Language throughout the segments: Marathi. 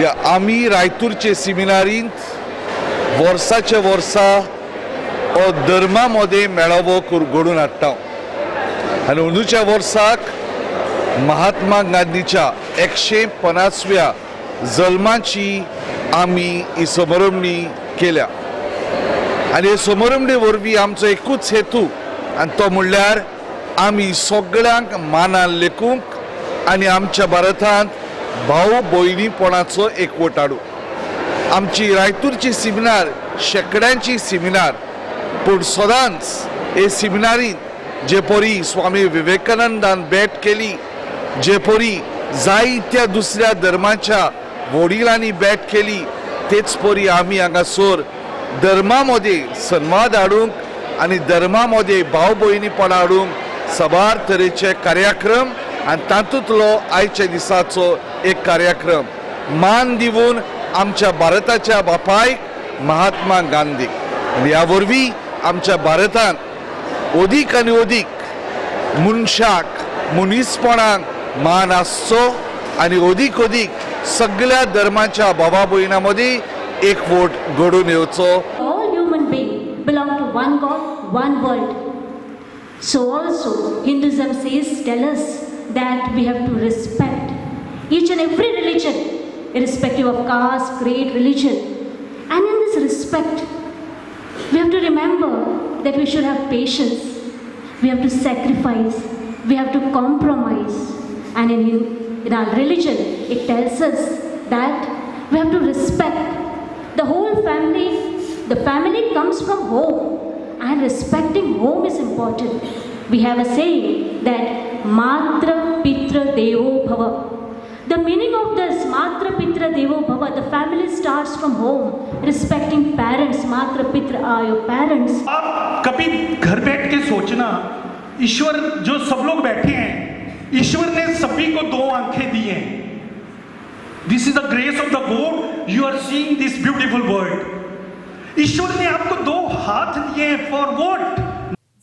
या आमी रायतूरचे सिमिनारींत वर्साचे वर्सा हो धर्मा मदें मेळावो घडून घडोवन हाडटा आनी अंदूच्या वर्साक महात्मा गांधीच्या एकशे पन्नासव्या जल्माची आमी ही समरमणी केल्या. आनी हे समरमणे वरवीं आमचो एकूच हेतू आनी तो म्हणल्यार आमी सगळ्यांक मानान लेखूंक आनी आमच्या भारतांत भाऊ भयणीपणाचो एकवट हाडूं आमची रायतूरची सेमिनार शेकड्यांची सेमिनार पूण सदांच हे सेमिनारींत जे परी स्वामी विवेकानंदान भेट केली जे परी जायत्या दुसऱ्या धर्माच्या वडिलांनी भेट केली तेच परी आमी हांगासर धर्मा मदें हाडूंक आनी धर्मा मदें भाव भयणीपणां हाडूंक सबार तरेचे कार्यक्रम आनी तातूंतलो आयच्या दिसाचो एक कार्यक्रम. मान दिवून आमच्या भारताच्या बापायक महात्मा गांधी. आनी ह्या वरवीं आमच्या भारतांत ओदीक आनी ओदीक मनशाक मनीसपणाक मान आसचो आनी ओदीक ओदीक सगळ्या धर्माच्या भावा भयणां मदीं एकवट घडून येवचो All human beings belong to one God, one world. So also Hinduism says, tell us that we have to respect each and every religion, irrespective of caste, creed, religion. And in this respect, we have to remember that we should have patience, we have to sacrifice, we have to compromise. And in, in our religion, it tells us that we have to respect the whole family. The family comes from home, and respecting home is important. We have a saying that Matra Pitra Devo Bhava. The meaning of this Matra Pitra Devo Bhava, the family starts from home, respecting parents. Matra Pitra are your parents. आप कभी घर बैठ के सोचना ईश्वर जो सब लोग बैठे हैं ईश्वर ने सभी को दो आँखें दी हैं this is the grace of the god you are seeing this beautiful world ईश्वर ने आपको दो हाथ दिए हैं for what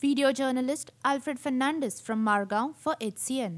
Video journalist Alfred Fernandez from Margao for HCN.